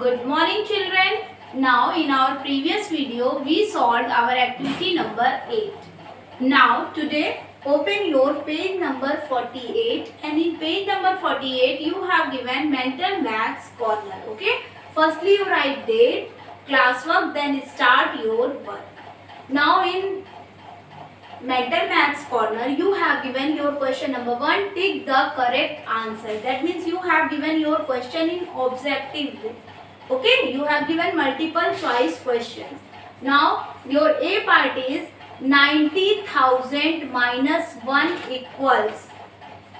Good morning children. Now in our previous video we solved our activity number 8. Now today open your page number 48 and in page number 48 you have given mental maths corner. Okay. Firstly you write date, classwork then start your work. Now in mental maths corner you have given your question number 1 tick the correct answer that means you have given your question in objective way okay you have given multiple choice questions. Now your a part is 90000 minus 1 equals.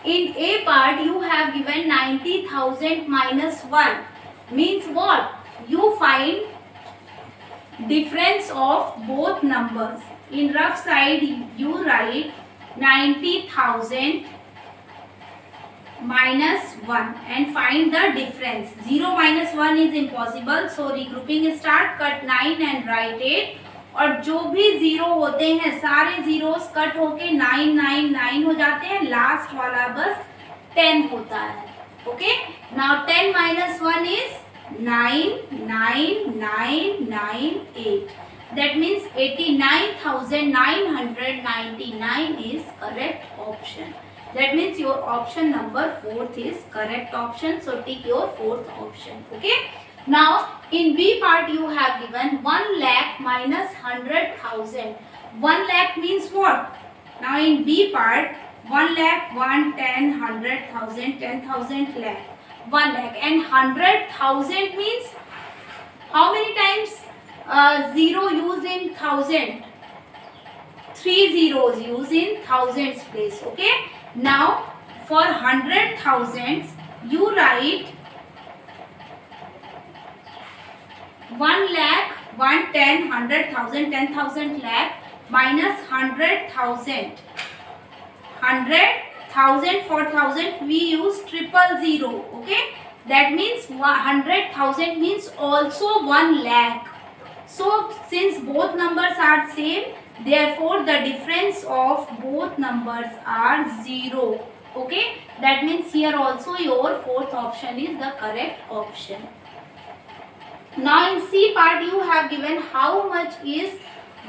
In a part you have given 90000 minus 1 means what? You find difference of both numbers. In rough side you write 90000 minus 1 and find the difference. 0 minus 1 is impossible, so regrouping start, cut 9 and write 8 और जो भी zero होते हैं, सारे zeros cut होके nine nine nine हो जाते हैं लास्ट वाला बस टेन होता है okay now ten minus one is nine nine nine nine eight that means eighty nine thousand nine hundred ninety nine is correct option That means your option number fourth is correct option. So take your fourth option. Okay. Now in B part you have given 1 lakh minus 100,000. 1 lakh means what? Now in B part 1 lakh, 1, 10, 100,000, 10,000 lakh. 1 lakh and 100,000 means how many times uh, 0 used in 1000? 3 zeros used in thousands place. Okay. Now for 100 thousands you write 1 lakh, 1, 10, 100,000, 10,000 lakh minus 100,000. 100,000 for 1000 we use triple zero. Okay. That means 100,000 means also 1 lakh. So since both numbers are same therefore the difference of both numbers are 0. Okay. That means here also your fourth option is the correct option. Now in C part you have given how much is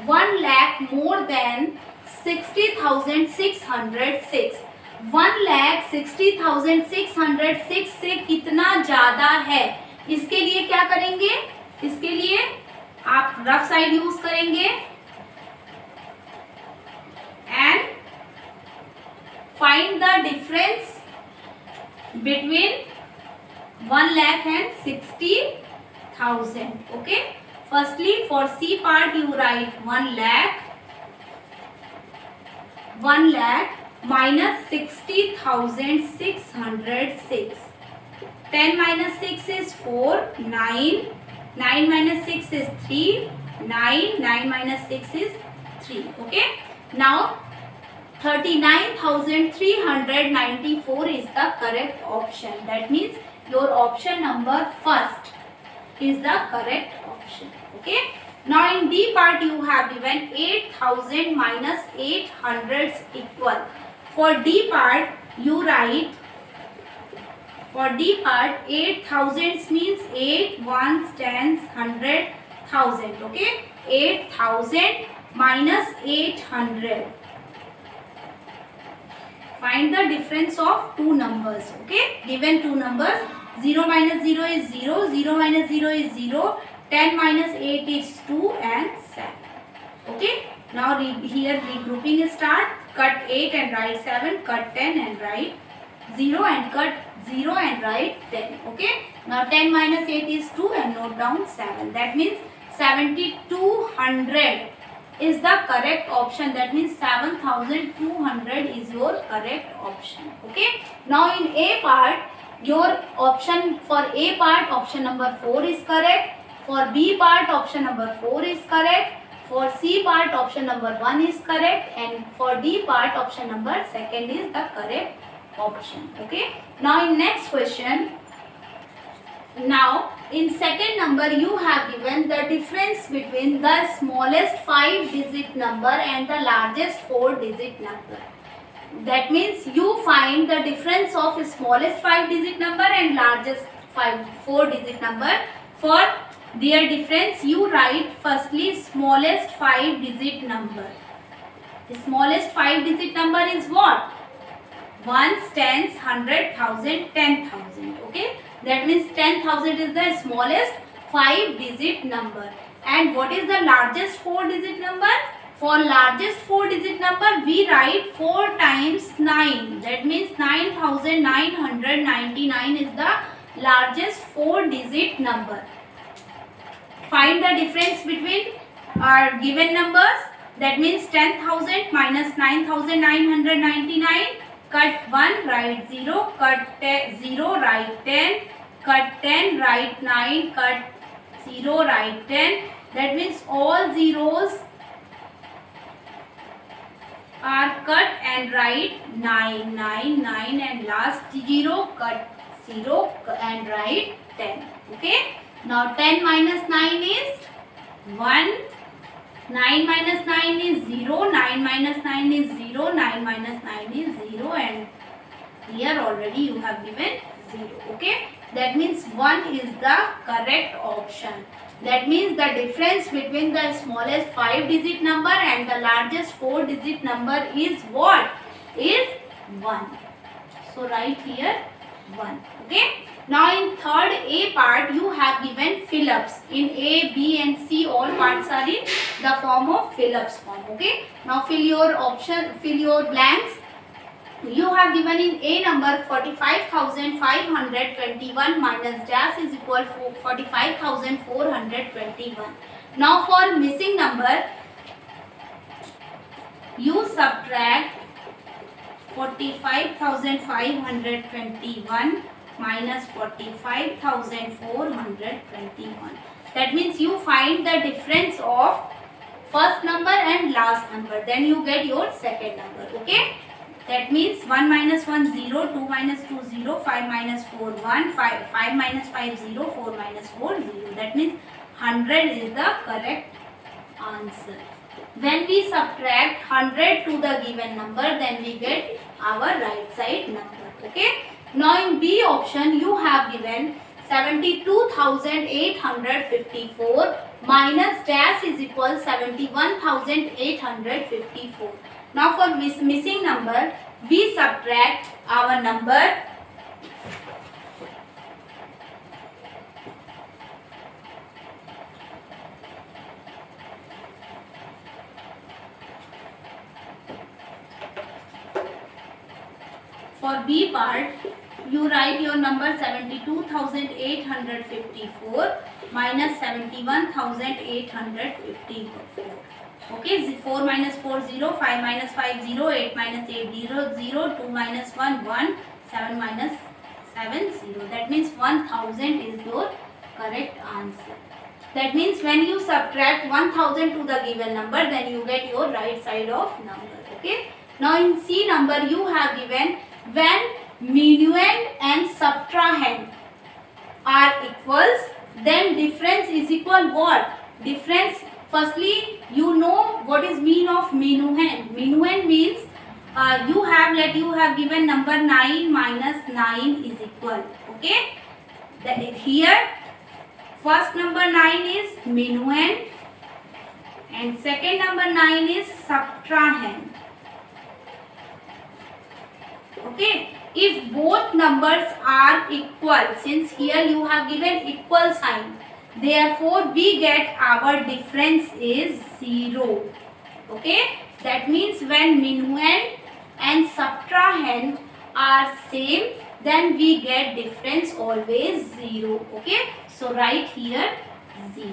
1 lakh more than 60,606. 1 lakh 60,606 से कितना ज़्यादा है इसके लिए क्या करेंगे इसके लिए आप रफ साइड यूज़ करेंगे and find the difference between 1 lakh and 60,000. Okay. Firstly, for C part you write 1 lakh, 1 lakh minus 60,606. 10 minus 6 is 4, 9. 9 minus 6 is 3, 9. 9 minus 6 is 3. Okay. Now 39,394 is the correct option. That means your option number first is the correct option. Okay. Now in D part you have given 8000 minus 800 equal. For D part, you write, for D part, 8 thousands means 8 ones, tens, hundred, thousand. Okay? 8000 minus 800. Find the difference of two numbers. Okay? Given two numbers, 0 minus 0 is 0, 0 minus 0 is 0, 10 minus 8 is 2 and 7. Okay? Now re here regrouping start. Cut 8 and write 7. Cut 10 and write 0 and cut 0 and write 10. Okay. Now 10 minus 8 is 2 and note down 7. That means 7200 is the correct option. That means 7200 is your correct option. Okay. Now in A part your option for A part option number 4 is correct. For B part option number 4 is correct. For C part option number 1 is correct and for D part option number second is the correct option. Okay. Now in next question. Now in second number you have given the difference between the smallest 5 digit number and the largest 4 digit number. That means you find the difference of smallest 5 digit number and largest 5 4 digit number For their difference, you write firstly smallest 5 digit number. The smallest 5 digit number is what? Ones, tens, hundred, thousand, ten thousand. Okay. That means 10,000 is the smallest 5 digit number. And what is the largest 4 digit number? For largest 4 digit number, we write 4 times 9. That means 9999 is the largest 4 digit number. Find the difference between our given numbers. That means 10,000 minus 9,999 cut 1 write 0 cut 0 write 10 cut 10 write 9 cut 0 write 10 that means all zeros are cut and write 9 9 9 and last 0 cut 0 and write 10 okay? Now 10 minus 9 is 1 9 minus 9 is 0, 9 minus 9 is 0, 9 minus 9 is 0 and here already you have given 0, okay. That means 1 is the correct option. That means the difference between the smallest 5 digit number and the largest 4 digit number is what? Is 1. So write here 1, okay. Now in third A part you have given fill-ups. In A, B and C all parts are in the form of fill-ups form. Okay. Now fill your option, fill your blanks. You have given in A number 45,521 minus dash is equal to 45,421. Now for missing number you subtract 45,521 minus 45,421. That means you find the difference of first number and last number. Then you get your second number. Okay. That means 1 minus 1 0, 2 minus 2 0, 5 minus 4 1, 5, 5 minus 5 0, 4 minus 4 0. That means 100 is the correct answer. When we subtract 100 to the given number then we get our right side number. Okay. Now in B option you have given 72,854 minus dash is equal 71,854. Now for miss missing number we subtract our number For B part, you write your number 72,854 minus 71,854. Okay, 4 minus 4, 0, 5 minus 5, 0, 8 minus 8, 0, 0, 2 minus 1, 1, 7 minus 7, 0. That means 1000 is your correct answer. That means when you subtract 1000 to the given number, then you get your right side of number. Okay. Now in C number, you have given when minuend and subtrahend are equals then difference is equal what difference firstly you know what is mean of minuend minuend means uh, you have let you have given number 9 minus 9 is equal okay that here first number 9 is minuend and second number 9 is subtrahend okay if both numbers are equal since here you have given equal sign therefore we get our difference is 0 okay? That means when minuend and subtrahend are same then we get difference always 0 okay? So right here 0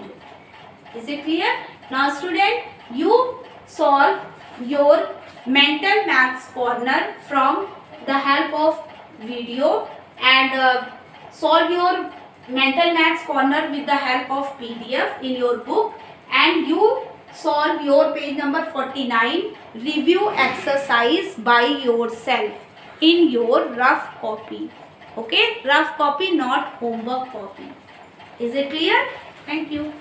is it clear? Now student you solve your mental maths corner from the help of video and uh, solve your mental maths corner with the help of PDF in your book. And you solve your page number 49 review exercise by yourself in your rough copy. Okay? Rough copy not homework copy. Is it clear? Thank you